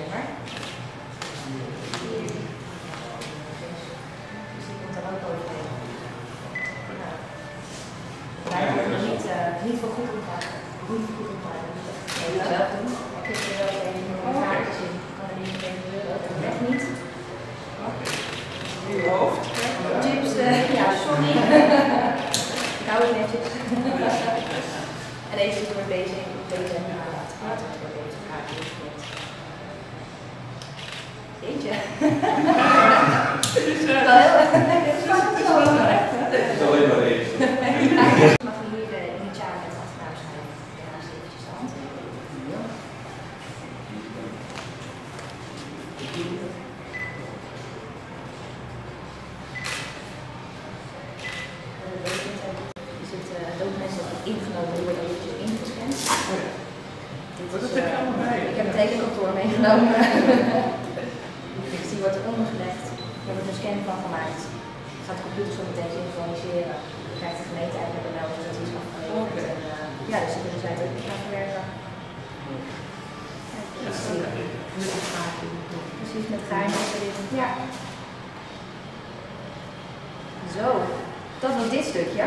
rijbewijsnummer. Dus die komt er ook overheen. Nou. Wij niet, uh, niet voor goed onthouden. Niet voor goed moet doen. Ik heb er wel even een. Ik kan er niet meer in Dat echt niet. Hoofd? Chips, uh, ja, sorry. ik hou het netjes. en even door deze, deze en uh, laten praten door deze kaartjes. Jeetje. Het is alleen maar één. Mag je hier de initialen met achternaam schrijven? Daarnaast eventjes de handtekening. Is het uh, dat ingenomen wordt ook ingescand? Wat is, dat heb je eh, allemaal bij? Ik heb het tekenkantoor meegenomen. dus die wordt eronder gelegd. Er een scan van gemaakt. Gaat de computer zo meteen synchroniseren. Dan krijgt de gemeente eigenlijk een melding dat is afgeleverd. Eh, ja, dus dan kunnen zij het ook gaan verwerken. Ja, een gaatje. Precies, met gaatjes erin. Ja. Zo, dat was dit stukje.